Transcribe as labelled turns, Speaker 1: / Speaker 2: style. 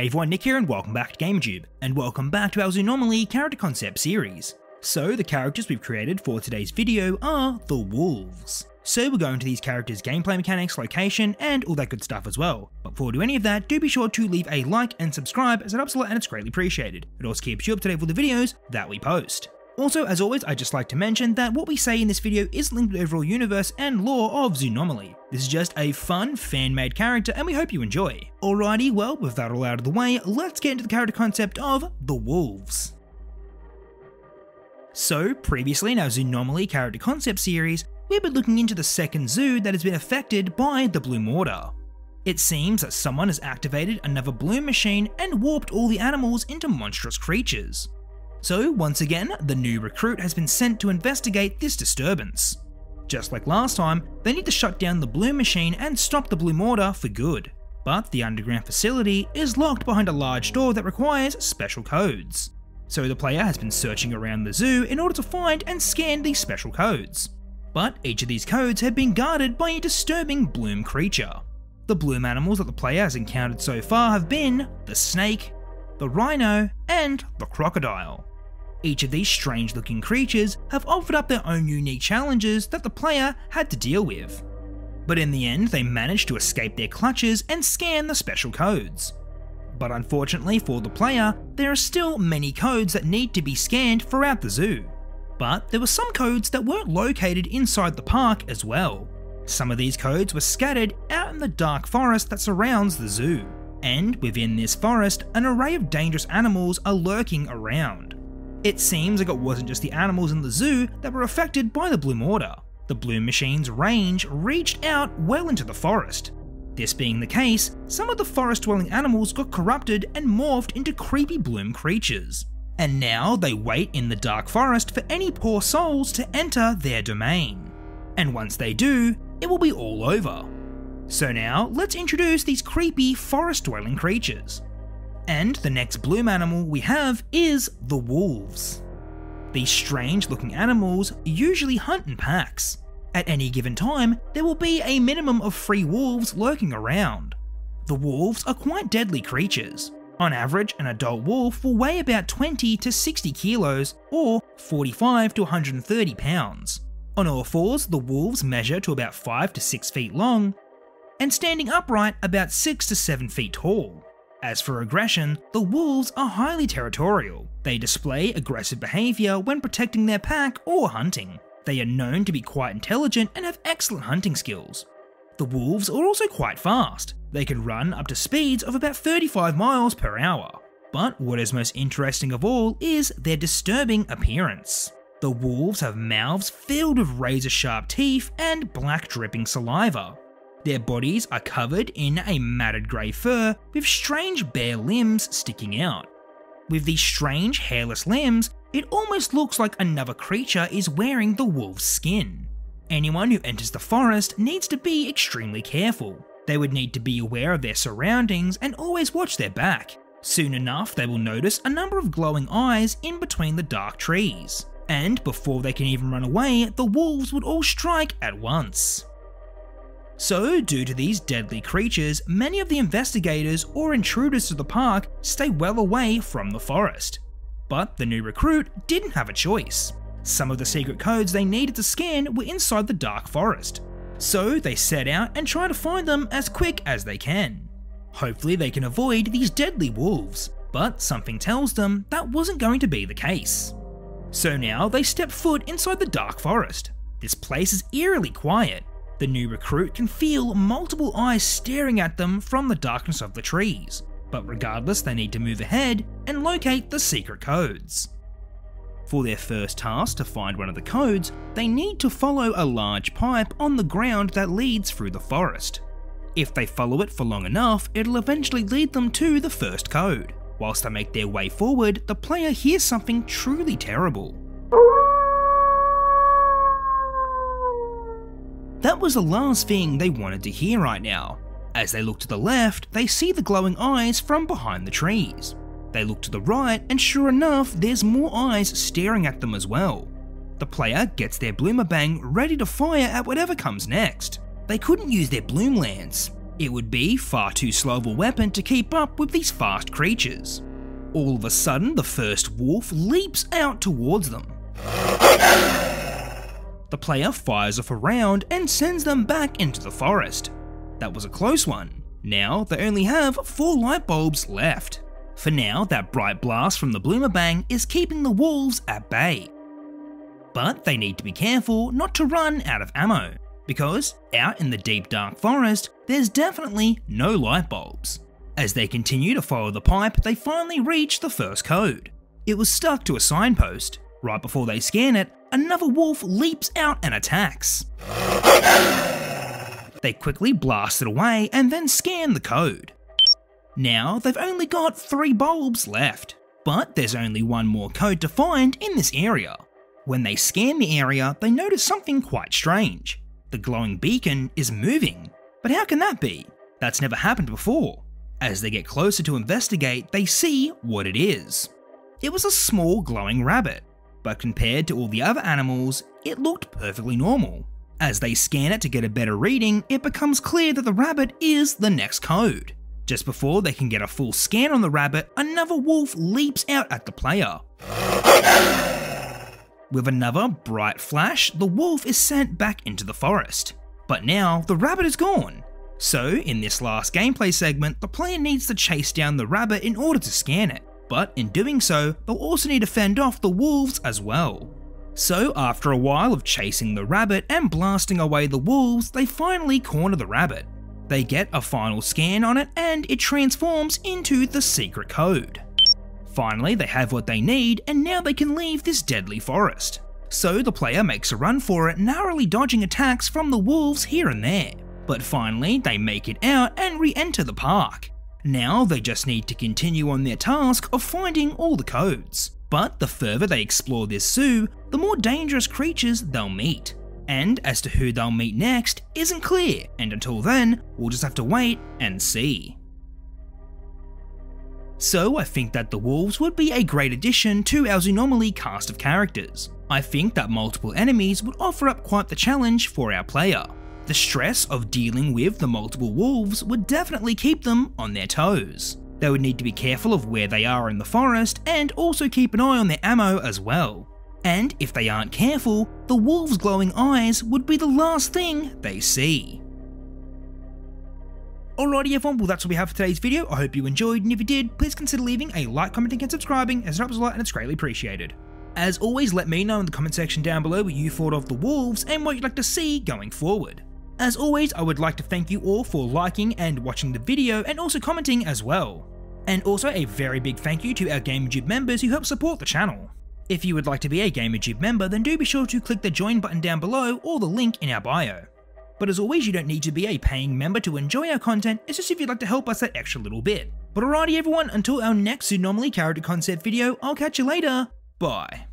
Speaker 1: Hey everyone, Nick here and welcome back to GamerJoob, and welcome back to our Zoonomaly character concept series. So the characters we've created for today's video are the Wolves. So we're going to these characters' gameplay mechanics, location, and all that good stuff as well. But before we do any of that, do be sure to leave a like and subscribe as it helps a lot and it's greatly appreciated. It also keeps you up to date with the videos that we post. Also, as always, I'd just like to mention that what we say in this video is linked to the overall universe and lore of Zoonomaly. This is just a fun, fan-made character and we hope you enjoy. Alrighty, well, with that all out of the way, let's get into the character concept of the Wolves. So, previously in our Zoonomaly character concept series, we've been looking into the second zoo that has been affected by the Bloom Order. It seems that someone has activated another bloom machine and warped all the animals into monstrous creatures. So, once again, the new recruit has been sent to investigate this disturbance. Just like last time, they need to shut down the Bloom machine and stop the Bloom Order for good. But the underground facility is locked behind a large door that requires special codes. So the player has been searching around the zoo in order to find and scan these special codes. But each of these codes have been guarded by a disturbing Bloom creature. The Bloom animals that the player has encountered so far have been the snake, the rhino, and the crocodile. Each of these strange looking creatures have offered up their own unique challenges that the player had to deal with. But in the end, they managed to escape their clutches and scan the special codes. But unfortunately for the player, there are still many codes that need to be scanned throughout the zoo. But there were some codes that weren't located inside the park as well. Some of these codes were scattered out in the dark forest that surrounds the zoo. And within this forest, an array of dangerous animals are lurking around. It seems like it wasn't just the animals in the zoo that were affected by the Bloom Order. The Bloom Machine's range reached out well into the forest. This being the case, some of the forest dwelling animals got corrupted and morphed into creepy Bloom creatures. And now they wait in the dark forest for any poor souls to enter their domain. And once they do, it will be all over. So now, let's introduce these creepy forest dwelling creatures. And the next bloom animal we have is the wolves. These strange looking animals usually hunt in packs. At any given time, there will be a minimum of three wolves lurking around. The wolves are quite deadly creatures. On average, an adult wolf will weigh about 20 to 60 kilos or 45 to 130 pounds. On all fours, the wolves measure to about 5 to 6 feet long, and standing upright about 6 to 7 feet tall. As for aggression, the wolves are highly territorial. They display aggressive behaviour when protecting their pack or hunting. They are known to be quite intelligent and have excellent hunting skills. The wolves are also quite fast. They can run up to speeds of about 35 miles per hour. But what is most interesting of all is their disturbing appearance. The wolves have mouths filled with razor sharp teeth and black dripping saliva, their bodies are covered in a matted grey fur with strange bare limbs sticking out. With these strange hairless limbs, it almost looks like another creature is wearing the wolf's skin. Anyone who enters the forest needs to be extremely careful. They would need to be aware of their surroundings and always watch their back. Soon enough, they will notice a number of glowing eyes in between the dark trees. And before they can even run away, the wolves would all strike at once. So, due to these deadly creatures, many of the investigators or intruders to the park stay well away from the forest. But the new recruit didn't have a choice. Some of the secret codes they needed to scan were inside the dark forest. So they set out and try to find them as quick as they can. Hopefully they can avoid these deadly wolves, but something tells them that wasn't going to be the case. So now they step foot inside the dark forest. This place is eerily quiet, the new recruit can feel multiple eyes staring at them from the darkness of the trees, but regardless, they need to move ahead and locate the secret codes. For their first task to find one of the codes, they need to follow a large pipe on the ground that leads through the forest. If they follow it for long enough, it'll eventually lead them to the first code. Whilst they make their way forward, the player hears something truly terrible. That was the last thing they wanted to hear right now. As they look to the left, they see the glowing eyes from behind the trees. They look to the right, and sure enough, there's more eyes staring at them as well. The player gets their Bloomer Bang ready to fire at whatever comes next. They couldn't use their Bloom Lance. It would be far too slow of a weapon to keep up with these fast creatures. All of a sudden, the first wolf leaps out towards them. The player fires off a round and sends them back into the forest. That was a close one. Now they only have 4 light bulbs left. For now, that bright blast from the Bloomerbang is keeping the wolves at bay. But they need to be careful not to run out of ammo, because out in the deep dark forest, there's definitely no light bulbs. As they continue to follow the pipe, they finally reach the first code. It was stuck to a signpost. Right before they scan it, another wolf leaps out and attacks. They quickly blast it away and then scan the code. Now they've only got 3 bulbs left, but there's only one more code to find in this area. When they scan the area, they notice something quite strange. The glowing beacon is moving. But how can that be? That's never happened before. As they get closer to investigate, they see what it is. It was a small glowing rabbit, but compared to all the other animals, it looked perfectly normal. As they scan it to get a better reading, it becomes clear that the rabbit is the next code. Just before they can get a full scan on the rabbit, another wolf leaps out at the player. With another bright flash, the wolf is sent back into the forest. But now, the rabbit is gone. So, in this last gameplay segment, the player needs to chase down the rabbit in order to scan it but in doing so, they'll also need to fend off the wolves as well. So, after a while of chasing the rabbit and blasting away the wolves, they finally corner the rabbit. They get a final scan on it and it transforms into the secret code. Finally, they have what they need and now they can leave this deadly forest. So the player makes a run for it, narrowly dodging attacks from the wolves here and there. But finally, they make it out and re-enter the park. Now they just need to continue on their task of finding all the codes. But the further they explore this zoo, the more dangerous creatures they'll meet. And as to who they'll meet next isn't clear, and until then, we'll just have to wait and see. So I think that the wolves would be a great addition to our Zoonomaly cast of characters. I think that multiple enemies would offer up quite the challenge for our player. The stress of dealing with the multiple wolves would definitely keep them on their toes. They would need to be careful of where they are in the forest and also keep an eye on their ammo as well. And if they aren't careful, the wolves' glowing eyes would be the last thing they see. Alrighty everyone, well that's what we have for today's video, I hope you enjoyed and if you did, please consider leaving a like, commenting and subscribing as it helps a lot and it's greatly appreciated. As always, let me know in the comment section down below what you thought of the wolves and what you'd like to see going forward. As always, I would like to thank you all for liking and watching the video and also commenting as well. And also a very big thank you to our GamerJoob members who help support the channel. If you would like to be a GamerJoob member then do be sure to click the join button down below or the link in our bio. But as always you don't need to be a paying member to enjoy our content, it's just if you'd like to help us that extra little bit. But alrighty everyone, until our next Zoonomaly character concept video, I'll catch you later, bye.